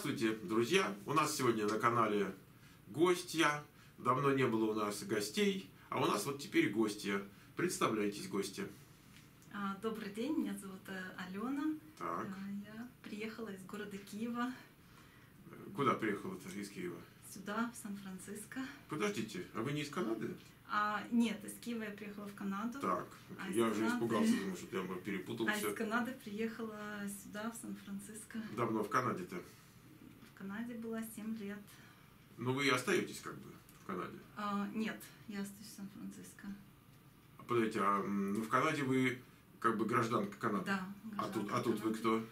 Здравствуйте, друзья! У нас сегодня на канале гостья. Давно не было у нас гостей, а у нас вот теперь гостья. Представляйтесь, гостья. А, Добрый день, меня зовут э, Алена. Так, А, Я приехала из города Киева куда приехала-то из Киева? сюда, в Сан-Франциско. Подождите, а вы не из Канады? А, нет, из Киева я приехала в Канаду. Так, А я уже Канады? испугался, думаю, что я перепутал А все. из Канады приехала сюда, в Сан-Франциско. Давно в Канаде-то. В Канаде была 7 лет. Но вы и остаетесь как бы в Канаде. А, нет, я остаюсь в Сан-Франциско. А Подождите, а ну, в Канаде вы как бы гражданка Канады? Да. А тут, гражданка а тут вы Канады. кто?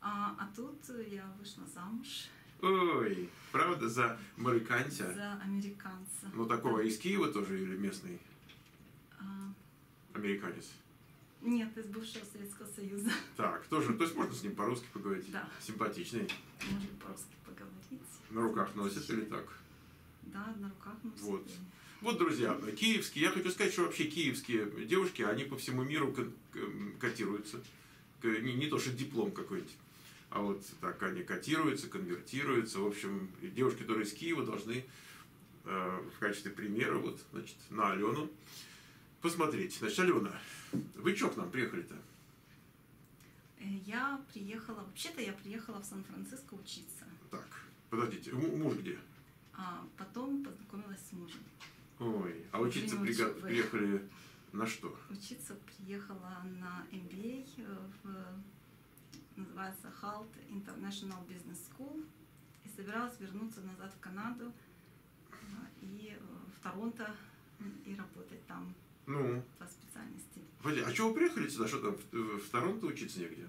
А, а тут я вышла замуж Ой, правда, за американца? за американца. Ну, такого из Киева тоже или местный А, американец? Нет, из бывшего Советского Союза. Так, тоже, то есть можно с ним по-русски поговорить? Да. Симпатичный. Можем по-русски поговорить. На руках носит или так? Да, на руках носит. Вот. Вот, друзья, киевские, я хочу сказать, что вообще киевские девушки, они по всему миру котируются. Не, не то, что диплом какой-нибудь, а вот так они котируются, конвертируются. В общем, девушки, которые из Киева, должны э, в качестве примера, вот, значит, на Алену посмотреть. Значит, Алена, вы что к нам приехали-то? Э, Я приехала, вообще-то я приехала в Сан-Франциско учиться, Так, подождите, муж где? а потом познакомилась с мужем. Ой, а учиться учебы. приехали на что? Учиться приехала на MBA э, в, называется HALT International Business School, и собиралась вернуться назад в Канаду э, и в Торонто и работать там Ну, по специальности. Подожди, а что вы приехали сюда? Что там, в, в Торонто учиться негде?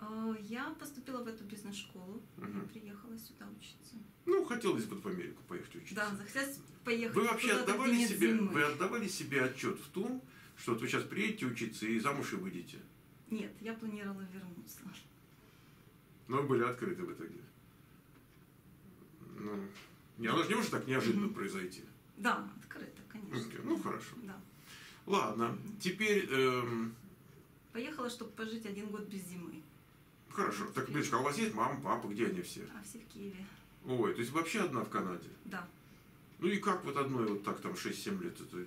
Э, Я поступила в эту бизнес-школу Мгм. и приехала сюда учиться. Ну, хотелось бы в Америку поехать учиться. Да, захотелось поехать Вы вообще отдавали себе, зимы. вы отдавали себе отчет в том, что вот вы сейчас приедете учиться и замуж и выйдете? Нет, я планировала вернуться. Но вы были открыты в итоге. Ну, не, оно же не может так неожиданно Мгм. произойти. Да, открыто, конечно. Ну, хорошо. Да. Ладно, теперь, эм, Поехала, чтобы пожить один год без зимы. хорошо. Так, Мишка, а у вас есть мама, папа, где они все? А все в Киеве. Ой, то есть вообще одна в Канаде? Да. Ну и как вот одной вот так там 6-7 лет? Это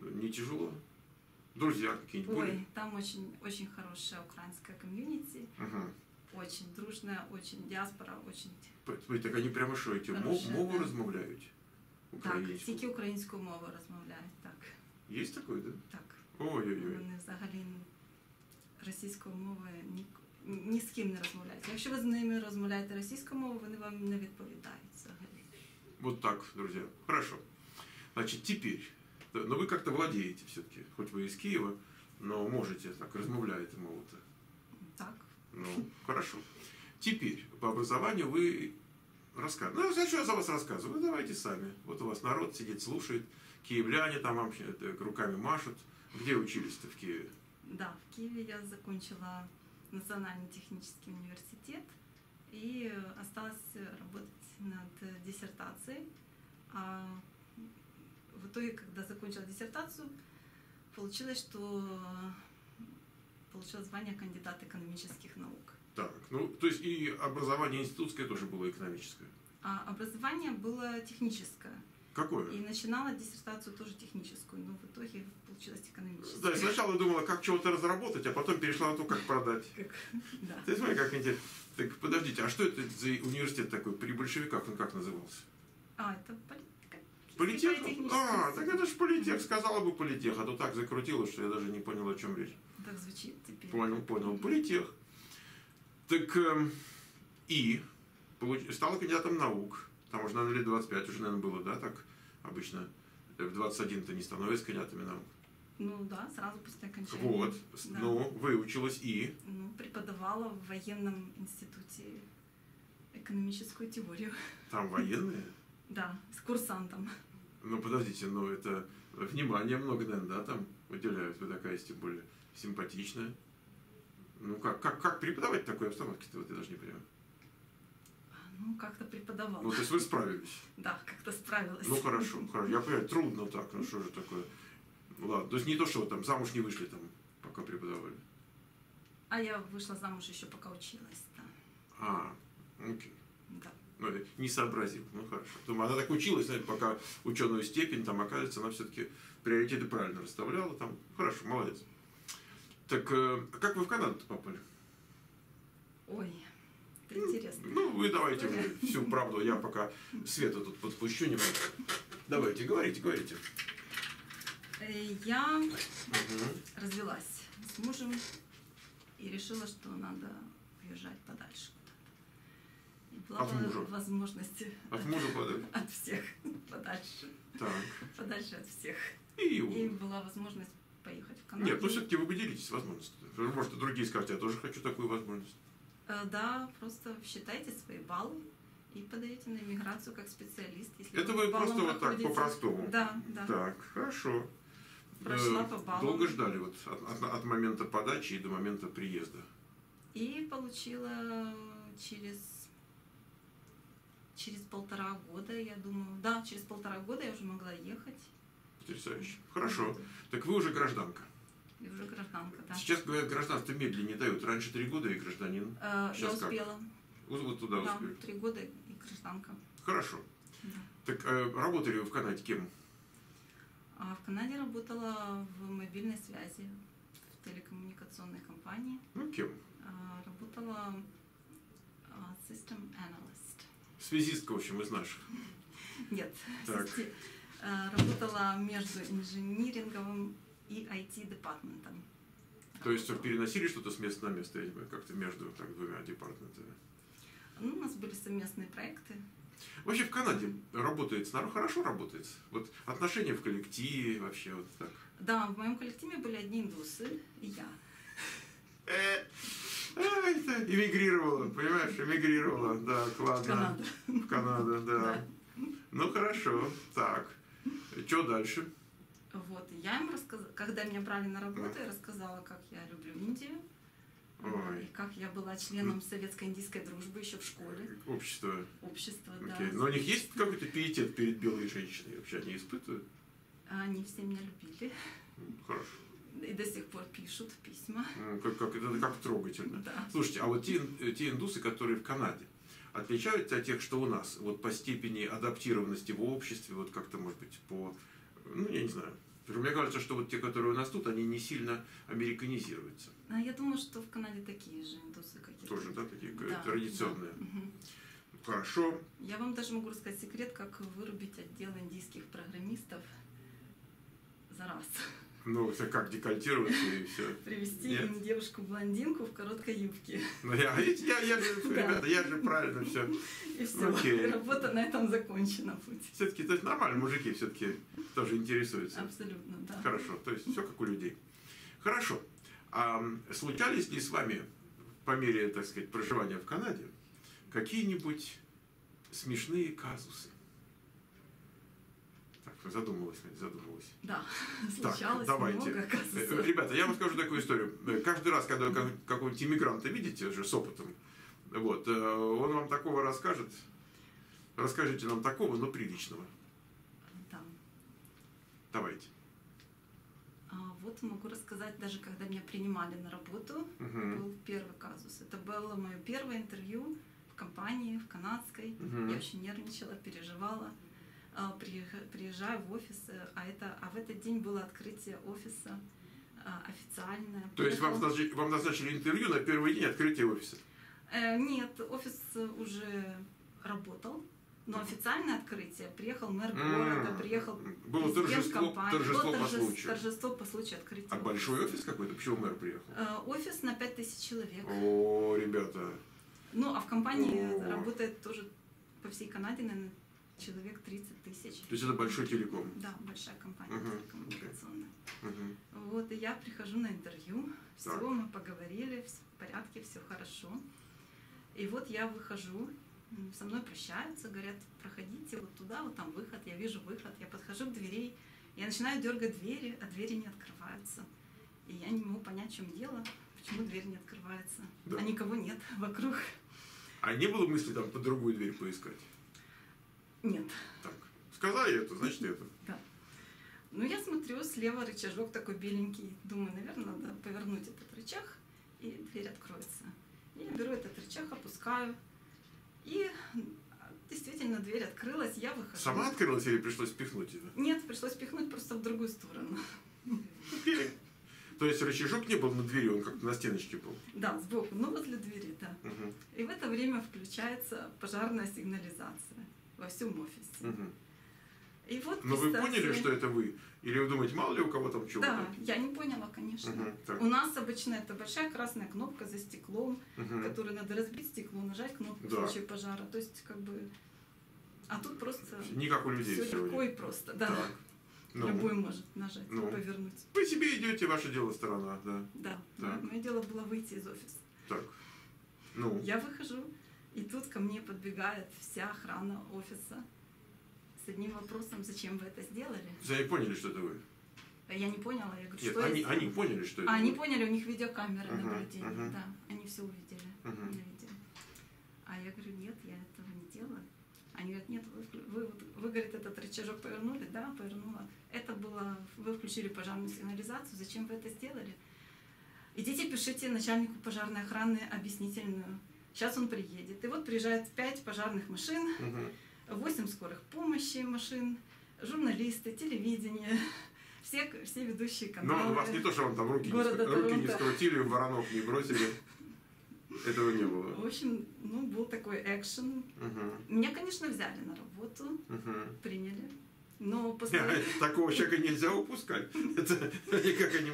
не тяжело? Друзья какие-нибудь были? Ой, там очень, очень хорошая украинская комьюнити. Ага. Очень дружная, очень диаспора, очень... Так они прямо мов, Хороше, мову да. розмовляють? Так, Українську? тільки українською мовою розмовляють. Так, Є такое, да? так. Ой-ой-ой. Вони взагалі російською мовою ні, ні з ким не розмовляють. Якщо ви з ними розмовляєте російською мовою, вони вам не відповідають взагалі. Вот так, друзья. Хорошо. Значит, теперь, да, но вы как-то владеете все-таки, хоть вы из Киева, но можете так, размовляете мову-то. Так. Ну, хорошо. Теперь, по образованию вы рассказываете. Ну, зачем я за вас рассказываю? Вы давайте сами. Вот у вас народ сидит, слушает. Киевляне там э, руками машут. Где учились-то в Киеве? Да, в Киеве я закончила Национальный технический университет и осталось э, работать над диссертацией. А в итоге, когда закончила диссертацию, получилось, что получила звание кандидат экономических наук. Так, ну, то есть и образование институтское тоже было экономическое. А образование было техническое. Какое? И начинала диссертацию тоже техническую, но в итоге получилось экономическое. Да, сначала думала, как чего-то разработать, а потом перешла на то, как продать. Да. Ты смотри, как интересно. Так, подождите, а что это за университет такой при большевиках, он как назывался? А, это Политех? политехнический А, так это ж политех, сказала бы политех, а то так закрутилось, что я даже не понял, о чем речь. Так звучит теперь. Понял, понял, политех. Так, эм, и получ- стала кандидатом наук. Там уже, наверное, лет 25 уже, наверное, было, да, так обычно. Э, В 21-то не становятся кандидатами наук. Ну да, сразу после окончания. Вот, Да. ну, выучилась и... Ну, преподавала в военном институте экономическую теорию. Там военные. Да, с курсантом. Ну, подождите, ну это внимание много, наверное, да, там уделяют. Вы такая, тем более, симпатичная. Ну, как, как, как преподавать в такой обстановке-то, вот я даже не понимаю. Ну, как-то преподавала. Ну, то есть вы справились. Да, как-то справилась. Ну, хорошо, хорошо. Я понимаю, трудно так, ну что же такое. Ладно, то есть не то, что вы там замуж не вышли там, пока преподавали. А я вышла замуж еще пока училась, да. А, Окей. Да. Ну, э, не сообразил. Ну хорошо. Думаю, она так училась, знаете, пока ученую степень, там, оказывается, она все-таки приоритеты правильно расставляла. Там. Хорошо, молодец. Так, э, как вы в Канаду попали? Ой, это интересно. Ну, вы давайте уже всю правду, я пока света тут подпущу немного. Давайте, говорите, говорите. Э, Я Мгм. развелась с мужем и решила, что надо уезжать подальше куда-то. И была От мужа? возможность От мужа подали. от всех подальше, Так. подальше от всех. И, И была возможность поехать в Канаду. Нет, ну все-таки вы поделитесь возможностью. Может, другие скажут, я тоже хочу такую возможность. Э, Да, просто считайте свои баллы и подаете на иммиграцию как специалист. Если Это вы просто вот так, по-простому. Да, да. Так, хорошо. Прошла Э, по баллам. Долго ждали вот от, от- от момента подачи и до момента приезда. И получила через через полтора года, я думаю. Да, через полтора года я уже могла ехать. Потрясающе. Хорошо. Так вы уже гражданка. И уже гражданка, да. Сейчас, говорят, гражданство медленнее дают. Раньше три года и гражданин. Э, я сейчас как? успела. Вот, вот туда Да, успели. три года и гражданка. Хорошо. Да. Так э, работали вы в Канаде кем? А в Канаде работала в мобильной связи в телекоммуникационной компании. Ну, кем? А, Работала а, system analyst. Связистка, в общем, из наших. Нет, Так. А, работала между инжиниринговым и IT-департаментом. То есть переносили что-то с места на место, как-то между так, двумя департаментами. Ну, у нас были совместные проекты. Вообще в Канаде работает, хорошо работает. Вот отношения в коллективе вообще вот так. Да, в моем коллективе были одни индусы и я. Э, а, это эмигрировала, понимаешь, эмигрировала, да, ладно. Канада. В Канаду, да. Ну хорошо, так. Что дальше? Вот, я им рассказала, когда меня брали на работу, я рассказала, как я люблю Индию. Ой. И как я была членом советско-индийской дружбы еще в школе, Общество. общества, да. Окей. Но у них есть какой-то пиетет перед белой женщиной? Вообще они испытывают? Они все меня любили Хорошо. и до сих пор пишут письма. М, Как, как, это как трогательно. Да. Слушайте, а вот те, те индусы, которые в Канаде, отличаются от тех, что у нас? Вот по степени адаптированности в обществе, вот как-то, может быть, по... Ну, я не знаю. Мне кажется, что вот те, которые у нас тут, они не сильно американизируются. А я думаю, что в Канаде такие же индусы, как и Тоже, да, такие Да, традиционные. да. Хорошо. Я вам даже могу рассказать секрет, как вырубить отдел индийских программистов за раз. Ну, это как декольтироваться и все. Привести девушку-блондинку в короткой юбке. Ну, я, я, я же, ребята, я же правильно все. И все. Окей. Работа на этом закончена. Путь. Все-таки, то есть нормально, мужики все-таки тоже интересуются. Абсолютно, да. Хорошо, то есть все как у людей. Хорошо. А случались ли с вами по мере, так сказать, проживания в Канаде какие-нибудь смешные казусы? Задумалась, задумалась. Да, Так, случалось давайте. много, Э, оказывается. Ребята, я вам скажу такую историю. Э, Каждый раз, когда вы какого-нибудь иммигранта видите уже с опытом, вот, э, он вам такого расскажет. Расскажите нам такого, но приличного. Да. Давайте. А вот могу рассказать, даже когда меня принимали на работу, Мгм. был первый казус. Это было мое первое интервью в компании, в канадской. Мгм. Я очень нервничала, переживала. А, Приезжаю в офис, э, а, это, а в этот день было открытие офиса а, официальное. То есть вам назначили, вам назначили интервью на первый день открытия офиса? Э, Нет, офис э, уже работал. Но официальное открытие приехал мэр М, города, приехал Было торжество, компании. торжество Было по торжес- случаю. торжество по случаю открытия. А большой офиса. офис какой-то? Почему мэр приехал? Офис на 5000 человек. О, ребята. Ну, а в компании О. работает тоже по всей Канаде, наверное, человек 30 тысяч. То есть это большой телеком. Да, большая компания Мгм, телекоммуникационная. Мгм. Вот, и я прихожу на интервью, все, Так. мы поговорили, все в порядке, все хорошо. И вот я выхожу, со мной прощаются, говорят, проходите вот туда, вот там выход, я вижу выход, я подхожу к дверей, я начинаю дергать двери, а двери не открываются. И я не могу понять, в чем дело, почему дверь не открывается, Да. а никого нет вокруг. А не было мысли там по другую дверь поискать? Нет. Так. Сказали это, значит это. Да. Ну, я смотрю, слева рычажок такой беленький. Думаю, наверное, надо повернуть этот рычаг, и дверь откроется. И я беру этот рычаг, опускаю. И действительно дверь открылась, я выхожу. Сама открылась или пришлось пихнуть ее? Нет, пришлось пихнуть просто в другую сторону. То есть рычажок не был на двери, он как на стеночке был. Да, сбоку, ну возле двери, да. Мгм, И в это время включается пожарная сигнализация во всем офисе. мгм. И вот Но вы поняли, что это вы? Или вы думаете, мало ли у кого там чего? Да, я не поняла, конечно. Так. У нас обычно это большая красная кнопка за стеклом, Мгм. которую надо разбить стекло, нажать кнопку Да. в случае пожара. То есть, как бы... А тут просто Не как у людей все сегодня. легко и просто. Да, Так. Ну, любой может нажать, Ну. повернуть. Вы себе идете, ваше дело сторона, да. Да, Так. мое дело было выйти из офиса. Так. Ну, Я выхожу, и тут ко мне подбегает вся охрана офиса с одним вопросом, зачем вы это сделали? они поняли, что это вы. Я не поняла, я говорю, Нет, что они, сделала? они поняли, что это А, они вы. поняли, у них видеокамеры Мгм, наблюдения, мгм. да, они все увидели Мгм. на видео. А я говорю, нет, я этого не делала. Они говорят, нет, вы, вы, вот- вы, говорит, этот рычажок повернули, да, повернула. Это было, вы включили пожарную сигнализацию, зачем вы это сделали? Идите, пишите начальнику пожарной охраны объяснительную. Сейчас он приедет. И вот приезжает пять пожарных машин, Мгм. 8 скорых помощи машин, журналисты, телевидение, все, все ведущие Но каналы. у вас не то, что вам там руки, не, руки не скрутили, воронок не бросили. Этого не было. В общем, ну, был такой экшен. Мгм, Меня, конечно, взяли на работу, мгм. приняли. Но после... Такого человека нельзя упускать. Это никак они,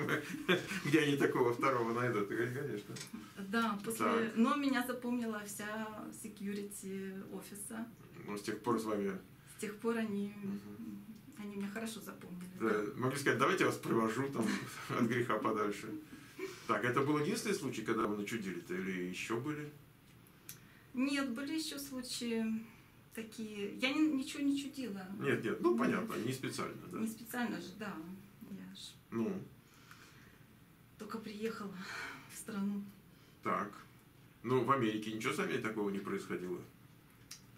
где они такого второго найдут, конечно. Да, после... Так. Но меня запомнила вся security офиса. Ну, с тех пор с вами С тех пор они, Мгм. они меня хорошо запомнили. да, могли сказать, давайте я вас провожу там от греха подальше. Так, это был единственный случай, когда вы начудили-то, или еще были? Нет, были еще случаи такие... Я ни- ничего не чудила. Нет, нет, ну понятно, не специально, да. Не специально же, да. Я ж Ну, только приехала в страну. так. Ну, в Америке ничего с вами такого не происходило?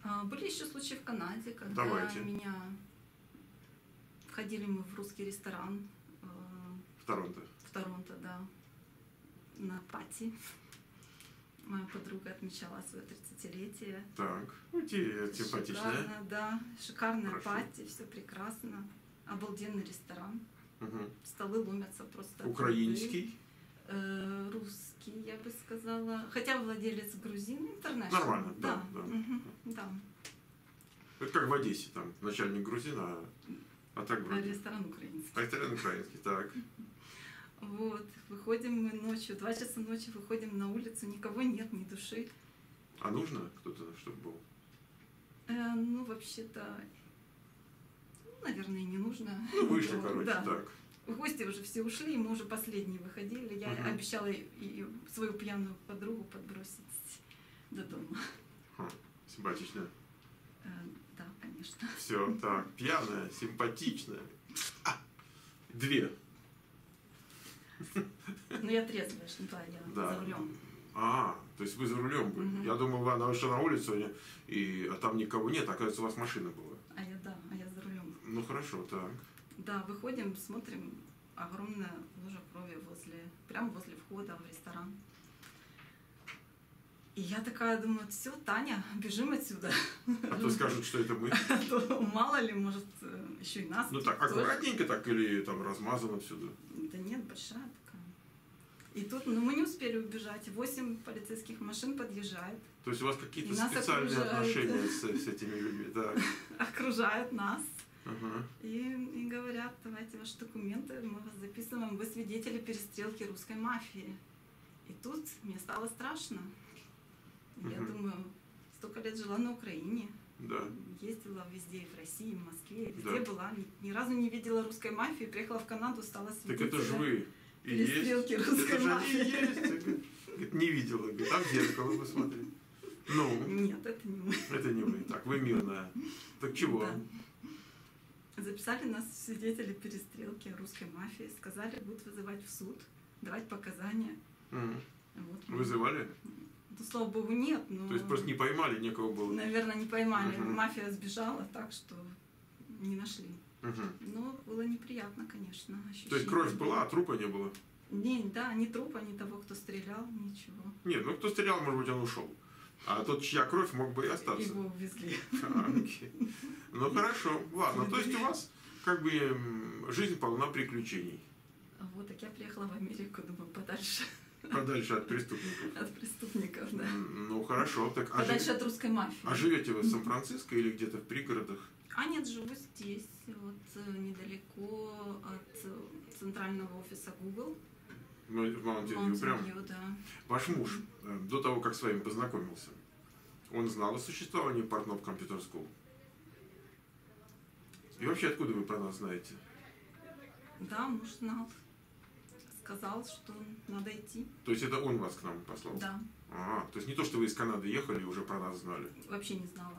А, Были еще случаи в Канаде, когда Давайте. меня входили мы в русский ресторан э, В Торонто? в Торонто, да, на пати. Моя подруга отмечала свое 30-летие. Так, ну, те- симпатичная. Шикарно, да, шикарная Хорошо. пати, все прекрасно. Обалденный ресторан. Мгм. Столы ломятся просто. Украинский? Э, русский, я бы сказала. Хотя владелец грузин интернешнл. Нормально, да, да. мгм, да. Это как в Одессе, там начальник грузин, а, а так А вроде. ресторан украинский. А ресторан украинский, так. Вот, выходим мы ночью, два часа ночи выходим на улицу, никого нет, ни души. А нужно кто-то, чтобы был? Э, ну, вообще-то, ну, наверное, не нужно. Ну, вышли, никого. короче, Да. так. Гости уже все ушли, мы уже последние выходили. Я Мгм. обещала и, и свою пьяную подругу подбросить до дома. Ха, симпатично. Э, да, конечно. Все, так. Пьяная, симпатичная. А, две. Но я трезвая, что да, я Да. за рулем. А, то есть вы за рулем были. Мгм. Я думал, вы она вышла на улицу, и, и- а там никого нет, оказывается, у вас машина была. А я да, а я за рулем. Ну хорошо, так. Да, выходим, смотрим, огромная лужа крови возле, прямо возле входа в ресторан. И я такая думаю, все, Таня, бежим отсюда. А то скажут, что это мы. А мало ли, может, еще и нас. Ну так, аккуратненько так или там размазано всюду. Да нет, большая такая. И тут, ну, мы не успели убежать. Восемь полицейских машин подъезжают, То есть у вас какие-то специальные отношения с, с этими людьми. Так. окружают нас Ага. и, и говорят, давайте ваши документы, мы вас записываем, вы свидетели перестрелки русской мафии. И тут мне стало страшно. Я думаю, столько лет жила на Украине, Да. ездила везде, и в России, и в Москве, Да. везде была, ни, ни разу не видела русской мафии, приехала в Канаду, стала Так свидетелем. это же вы и есть. Это русской же мафии. они и есть. Говорит, Не видела. Говорит, там в зеркало посмотри. Ну, Нет, это не мы. это не вы. Так, вы мирная. Так чего? Да. Записали нас в свидетели перестрелки русской мафии, сказали, будут вызывать в суд, давать показания. М. Вот. мы- Вызывали? Ну, слава богу, нет. Но, То есть просто не поймали, некого было. Наверное, не поймали. Мгм. Мафия сбежала так, что не нашли. Мгм. Но было неприятно, конечно. То есть ощущение. кровь была, а трупа не было? Не, да, ни трупа, ни того, кто стрелял, ничего. Нет, ну кто стрелял, может быть, он ушел. А тот, чья кровь, мог бы и остаться. Его увезли. А, окей. Ну хорошо, ладно. То есть у вас как бы жизнь полна приключений. Вот, так я приехала в Америку, думаю, подальше Подальше от преступников. от преступников, да. Ну хорошо. Так, а, Подальше жи- от русской мафии. а живете вы в Сан-Франциско или где-то в пригородах? А нет, живу здесь, вот э, недалеко от э, центрального офиса Google. Ну, в Mountain прям. View, да. Ваш муж, э, до того, как с вами познакомился, он знал о существовании Портнов Computer School? И вообще, откуда вы про нас знаете? Да, муж знал. Сказал, что надо идти. То есть это он вас к нам послал? Да, А, то есть не то, что вы из Канады ехали и уже про нас знали. вообще не знала.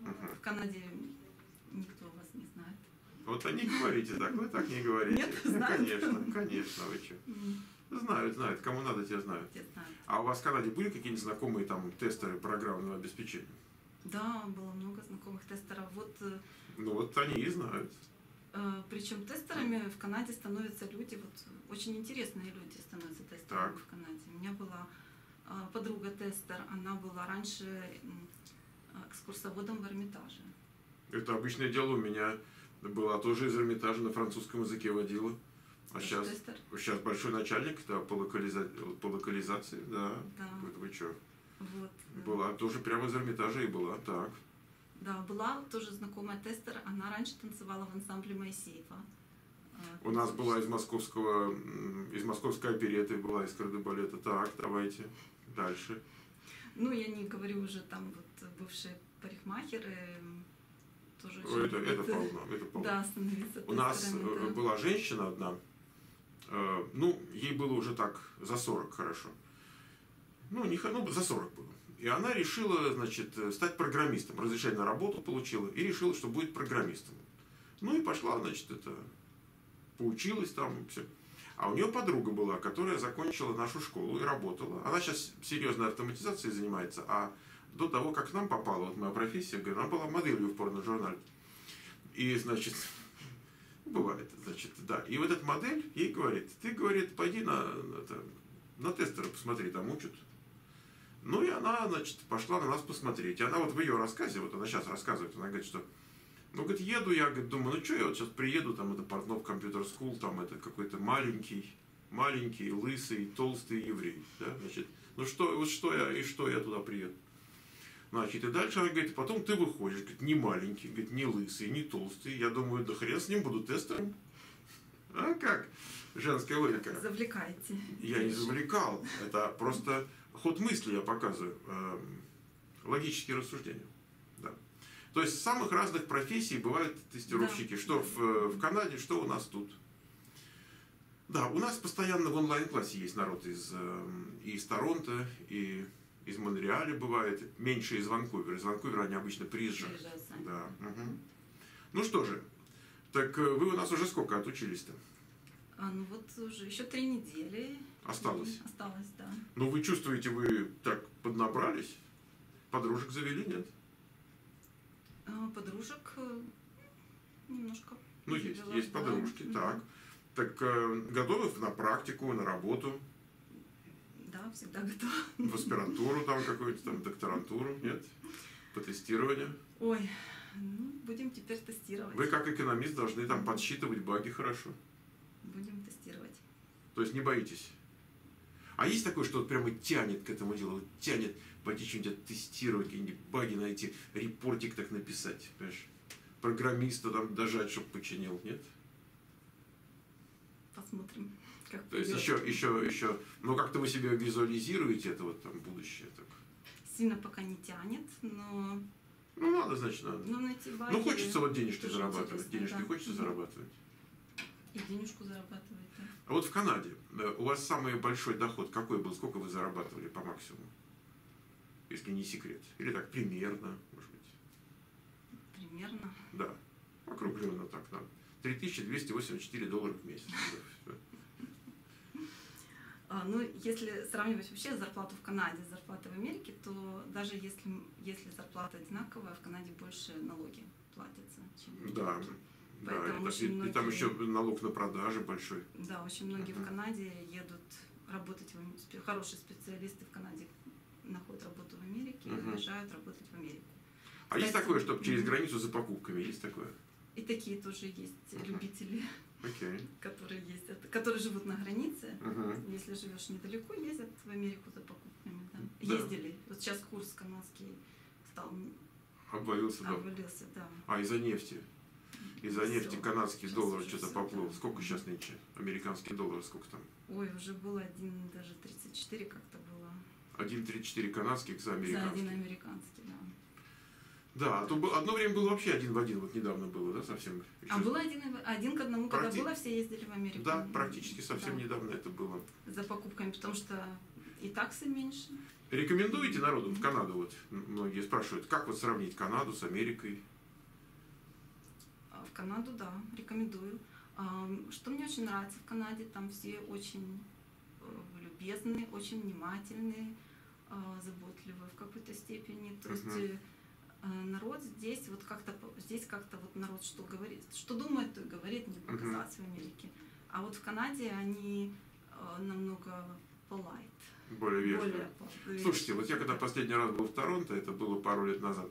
Мгм. В Канаде никто вас не знает. Вот не говорите так, вы так не говорите. Нет, знают. Конечно, конечно, вы что. Знают, знают, кому надо, те знают. Те знают. А у вас в Канаде были какие-нибудь знакомые там тестеры программного обеспечения? Да, было много знакомых тестеров. Вот э, Ну вот они и знают. Причем тестерами в Канаде становятся люди, вот очень интересные люди становятся тестерами Так. в Канаде. У меня была э, подруга тестер, она была раньше экскурсоводом в Эрмитаже. Это обычное дело у меня была тоже из Эрмитажа на французском языке водила. А сейчас, тестер? сейчас большой начальник да, по, локализа- по локализации, да. Да, Вы, вы что? вот. э, Была тоже прямо из Эрмитажа и была, так. Да, была тоже знакомая тестер, она раньше танцевала в ансамбле Моисеева. Э, У нас была из московского, из московской опереты, была из кардебалета. Так, давайте. Дальше. Ну, я не говорю уже там вот бывшие парикмахеры, тоже Ой, Это, это любят, полно, это полно. Да, становиться У нас э, да. была женщина одна, э, ну, ей было уже так за 40 хорошо. Ну, не, ну, за 40 было. И она решила, значит, стать программистом. Разрешение на работу получила и решила, что будет программистом. Ну и пошла, значит, это, поучилась там, все. А у нее подруга была, которая закончила нашу школу и работала. Она сейчас серьезной автоматизацией занимается, а до того, как к нам попала, вот моя профессия, говорю, она была моделью в порно-журнале. И, значит, бывает, значит, да. И вот эта модель ей говорит, ты, говорит, пойди на, это, на тестера посмотри, там учат. Ну и она, значит, пошла на нас посмотреть. И она вот в ее рассказе, вот она сейчас рассказывает, она говорит, что ну, говорит, еду я, говорит, думаю, ну что, я вот сейчас приеду, там, это Портнов компьютер скул, там, это какой-то маленький, маленький, лысый, толстый еврей, да, значит, ну что, вот что я, и что я туда приеду? Значит, и дальше она говорит, потом ты выходишь, говорит, не маленький, говорит, не лысый, не толстый, я думаю, да хрен с ним, буду тестером. А как? Женская логика. Завлекайте. Я не завлекал, это просто ход мысли я показываю, эм, логические рассуждения. Да. То есть самых разных профессий бывают тестировщики, Да. что в, э, в Канаде, что у нас тут. Да, у нас постоянно в онлайн-классе есть народ из, и из Торонто, и из Монреаля бывает, меньше из Ванкувера. Из Ванкувера они обычно приезжают. Да. мгм. Ну что же, так э, вы у нас уже сколько отучились-то? А, ну вот уже еще три недели. Осталось? Осталось, да. Ну, вы чувствуете, вы так поднабрались? Подружек завели, нет? А, Подружек э, немножко. Ну, есть, завела, есть да. подружки, Мгм. так. Так э, готовы на практику, на работу, Да, всегда готова. в аспирантуру там какую-то, там, докторантуру, нет? По тестированию. Ой, ну, будем теперь тестировать. Вы как экономист должны там подсчитывать баги хорошо. Будем тестировать. То есть не боитесь. А есть такое, что вот прямо тянет к этому делу, вот тянет пойти что-нибудь оттестировать, какие-нибудь баги найти, репортик так написать, понимаешь? Программиста там дожать, чтобы починил, нет? Посмотрим, как То есть еще, еще, еще, ну как-то вы себе визуализируете это вот там будущее так. Сильно пока не тянет, но Ну надо, значит, надо. ну, найти баги Ну хочется вот денежки зарабатывать, денежки да. хочется Мгм. зарабатывать. И денежку зарабатывать, да. А вот в Канаде э, у вас самый большой доход какой был? Сколько вы зарабатывали по максимуму? Если не секрет. Или так примерно, может быть. Примерно. Да, округленно так, да. 3284 доллара в месяц. А, ну, если сравнивать вообще зарплату в Канаде с зарплатой в Америке, то даже если, если зарплата одинаковая, в Канаде больше налоги платятся, чем в Америке. да, Поэтому и, очень и там многие- еще налог на продажи большой. Да, очень многие Мгм. в Канаде едут работать, в- хорошие специалисты в Канаде находят работу в Америке Мгм. и уезжают работать в Америку. А есть Кстати, такое, чтобы через границу за покупками? Есть такое? И такие тоже есть Мгм. любители, Окей. которые ездят, которые живут на границе. Мгм. Если живешь недалеко, ездят в Америку за покупками. Да. Да. Ездили. Вот сейчас курс канадский стал Обвалился, да. обвалился, да. А, из-за нефти. Из-за нефти канадский доллар что-то поплыл. Сколько сейчас нынче? Американский доллар сколько там? Ой, уже было один, даже 34 как-то было. 1,34 канадских за За один американский. американский, да. Да, а то одно время было вообще один в один, вот недавно было, да, совсем. А Ещё- было один, один к одному, когда Практи- было, все ездили в Америку. Да, практически совсем Да, недавно это было. За покупками, потому что и таксы меньше. Рекомендуете народу в Канаду? Вот многие спрашивают, как вот сравнить Канаду с Америкой? Канаду, да, рекомендую. Что мне очень нравится в Канаде, там все очень э, любезные, очень внимательные, а, заботливые в какой-то степени. То есть Мгм. э, э, народ здесь вот как-то здесь как-то вот народ что говорит, что думает, то и говорит, не показалось в Америке. А вот в Канаде они намного polite. Более вежливо. Более Слушайте, вот я когда последний раз был в Торонто, это было пару лет назад,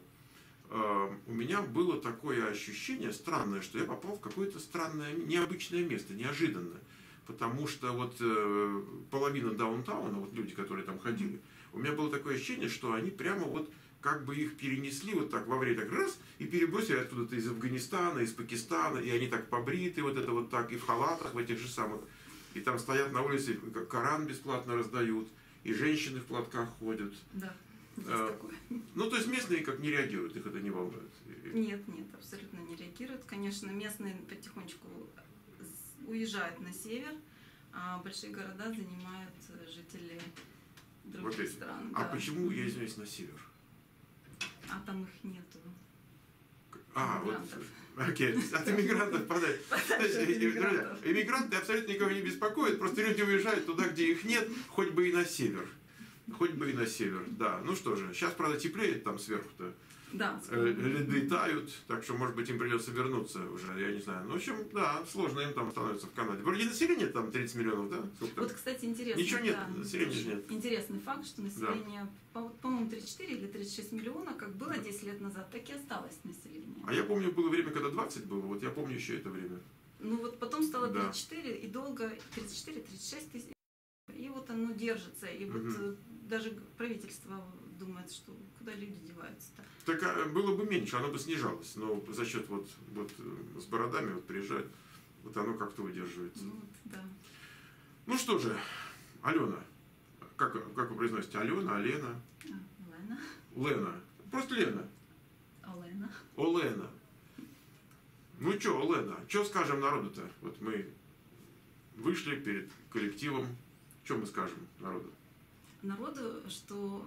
у меня было такое ощущение странное, что я попал в какое-то странное, необычное место, неожиданное. Потому что вот э, половина даунтауна, вот люди, которые там ходили, у меня было такое ощущение, что они прямо вот как бы их перенесли вот так во время так раз и перебросили откуда-то из Афганистана, из Пакистана, и они так побриты, вот это вот так, и в халатах, в этих же самых. И там стоят на улице, как Коран бесплатно раздают, и женщины в платках ходят. Да, А, такое. Ну, то есть местные как не реагируют, их это не волнует. Нет, нет, абсолютно не реагируют. Конечно, местные потихонечку уезжают на север, а большие города занимают э, жители других Вот эти. стран. А да. почему я извиняюсь на север? А там их нету. А, вот. Иммигрантов. Окей, от иммигрантов э, друзья, иммигрантов. иммигранты абсолютно никого не беспокоят, просто люди уезжают туда, где их нет, хоть бы и на север. Хоть бы и на север, да. Ну что же, сейчас, правда, теплеет там сверху-то. Да, Э, Льды тают, так что, может быть, им придется вернуться уже, я не знаю. Ну, в общем, да, сложно им там становится в Канаде. Вроде население там 30 миллионов, да? Сколько? Вот, кстати, интересно. Ничего нет, да, населения же нет. Интересный факт, что население, по- по-моему, 34 или 36 миллиона, как было Да. 10 лет назад, так и осталось население. А я помню, было время, когда 20 было, вот я помню еще это время. Ну вот потом стало Да. 34 и долго 34-36 тысяч. И вот оно держится. И вот э, даже правительство думает, что куда люди деваются-то. Так а, было бы меньше, оно бы снижалось, но за счет вот, вот э, с бородами вот приезжают, вот оно как-то удерживается. Ну вот, да. Ну что же, Алена, как, как вы произносите, Алена, Алена, А, Лена. Лена, просто Лена, Олена. Олена. Ну что, Олена, что скажем народу-то? Вот мы вышли перед коллективом, что мы скажем народу? Народу, что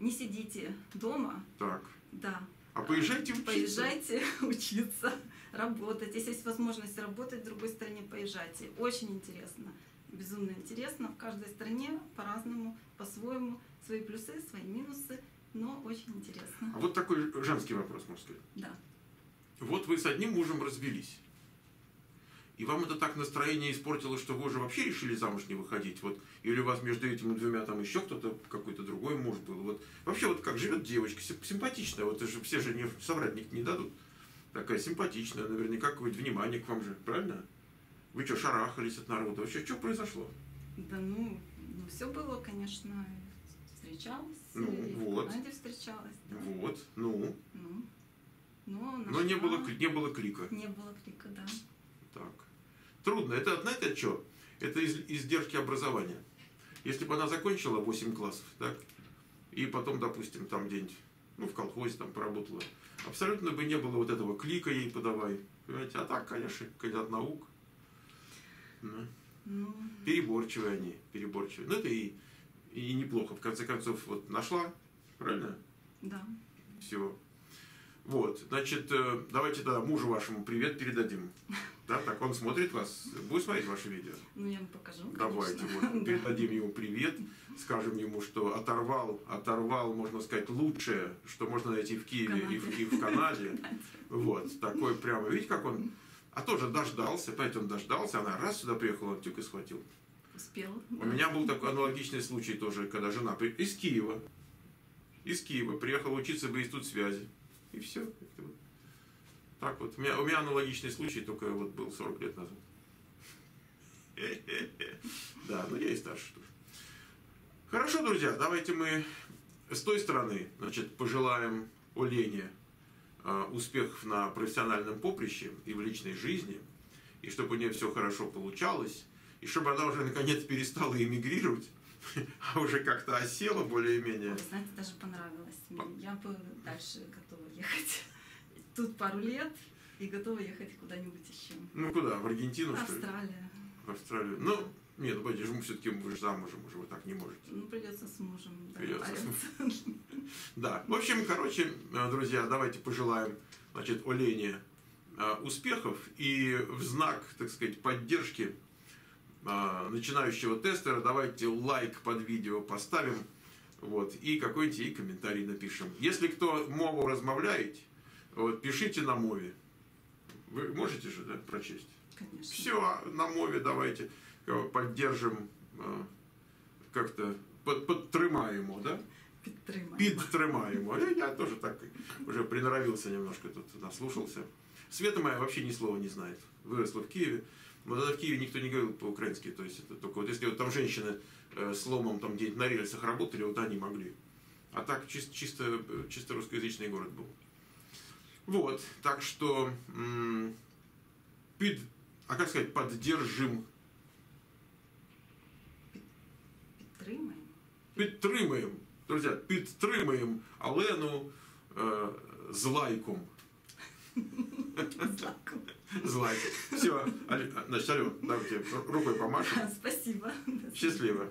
не сидите дома, Так, да, а поезжайте учиться. поезжайте учиться, работать. Если есть возможность работать в другой стране, поезжайте. Очень интересно, безумно интересно. В каждой стране по-разному, по-своему, свои плюсы, свои минусы, но очень интересно. А вот такой женский вопрос, можно сказать. Да. Вот вы с одним мужем развелись. И вам это так настроение испортило, что вы уже вообще решили замуж не выходить? Вот, или у вас между этими двумя там еще кто-то, какой-то другой муж был? Вот, вообще, вот как живет девочка, сим- симпатичная, вот же все же не, соврать не, не дадут. Такая симпатичная, наверняка какое-то внимание к вам же, правильно? Вы что, шарахались от народа? Вообще, что произошло? Да ну, ну все было, конечно, встречалась. Ну, и вот. В Канаде встречалась. Да. Вот, ну. Ну, но, Но не было, не было клика. Не было клика, да. Так. Трудно. Это, знаете, что? Это из, издержки образования. Если бы она закончила 8 классов, так, и потом, допустим, там где-нибудь, ну, в колхозе там поработала, абсолютно бы не было вот этого клика ей подавай. Понимаете? А так, конечно, кандидат наук. Ну, Ну, переборчивые они, переборчивые. Ну, это и, и неплохо. В конце концов, вот нашла, правильно? да. Все. Вот, значит, э, давайте тогда мужу вашему привет передадим. Да, так он смотрит вас, будет смотреть ваше видео. Ну, я вам покажу, Давайте, конечно. вот, Да. передадим ему привет, скажем ему, что оторвал, оторвал, можно сказать, лучшее, что можно найти в Киеве и в, и в Канаде. Вот, такой прямо, видите, как он, а тоже дождался, понимаете, он дождался, она раз сюда приехала, он тюк и схватил. Успел. У меня был такой аналогичный случай тоже, когда жена при- из Киева, из Киева, приехал учиться в институт связи. И все. Так вот. У меня, у меня аналогичный случай, только вот был 40 лет назад. Да, но я и старше тоже. Хорошо, друзья, давайте мы с той стороны, значит, пожелаем Олене а, успехов на профессиональном поприще и в личной жизни, и чтобы у нее все хорошо получалось, и чтобы она уже наконец перестала эмигрировать, а уже как-то осела более-менее. Вы знаете, даже понравилось. Я бы дальше готова ехать. Тут пару лет и готова ехать куда-нибудь еще. Ну куда? В Аргентину, что ли? Австралия. В Австралию. Ну, нет, ну пойди, мы все-таки вы же замужем, уже вы так не можете. Ну, придется с мужем Придется с. Да. В общем, короче, э, друзья, давайте пожелаем, значит, Олене э, успехов и в знак, так сказать, поддержки э, начинающего тестера давайте лайк под видео поставим, вот, и какой-нибудь ей комментарий напишем. Если кто мову размовляете, вот, пишите на мове. Вы можете же, да, прочесть? Конечно. Все, на мове давайте э, поддержим, э, как-то под, подтримаємо, да? Підтримаємо. Підтримаємо. Я, я тоже так уже приноровился немножко тут, наслушался. Света моя вообще ни слова не знает. Выросла в Киеве. Но тогда в Киеве никто не говорил по-украински. То есть это только вот если вот там женщины э, с ломом там где-нибудь на рельсах работали, вот они могли. А так чисто, чисто, э, чисто русскоязычный город был. Вот, так что м, під, а как сказать, поддержим, Підтримаємо. підтримаємо, друзі, підтримаємо Олену е, з лайком. З лайком. З лайком. Все, значит, Ален, давайте рукой помашем. Спасибо. Счастливо.